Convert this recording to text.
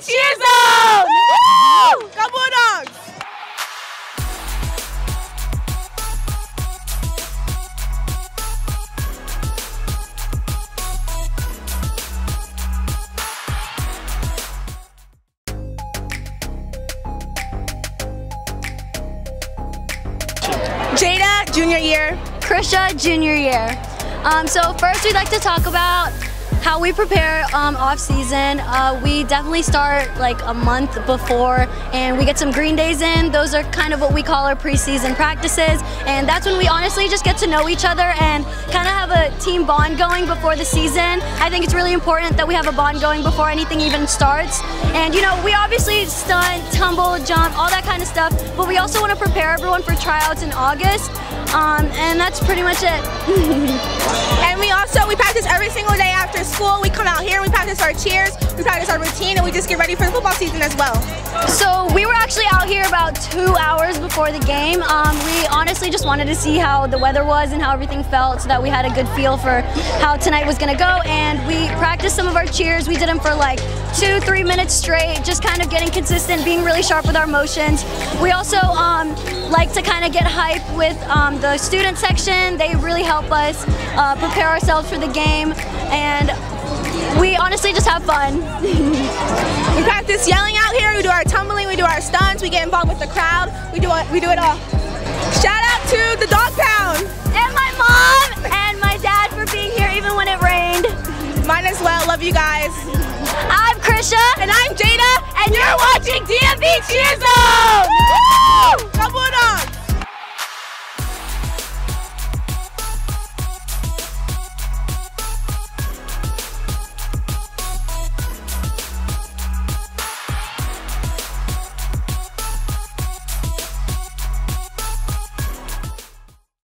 Cheer Zone! Woo! Go Bulldogs! Jada, junior year. Krisha junior year. Um, so first we'd like to talk about how we prepare um, off season. Uh, we definitely start like a month before and we get some green days in. Those are kind of what we call our preseason practices and that's when we honestly just get to know each other and kind of have a team bond going before the season. I think it's really important that we have a bond going before anything even starts. And you know, we obviously stunt, tumble, jump, all that kind of stuff, but we also want to prepare everyone for tryouts in August. Um, and that's pretty much it. school. We come out here, we practice our cheers, we practice our routine, and we just get ready for the football season as well. So we were actually out here about two hours before the game. Um, we honestly just wanted to see how the weather was and how everything felt so that we had a good feel for how tonight was going to go. And we practiced some of our cheers. We did them for like two, three minutes straight, just kind of getting consistent, being really sharp with our motions. We also um, like to kind of get hype with um, the student section. They really help us uh, prepare ourselves for the game. And honestly just have fun. we practice yelling out here, we do our tumbling, we do our stunts, we get involved with the crowd, we do it, we do it all. Shout out to the dog pound! And my mom and my dad for being here even when it rained. Mine as well, love you guys. I'm Krisha. And I'm Jada. And you're watching DMV Cheer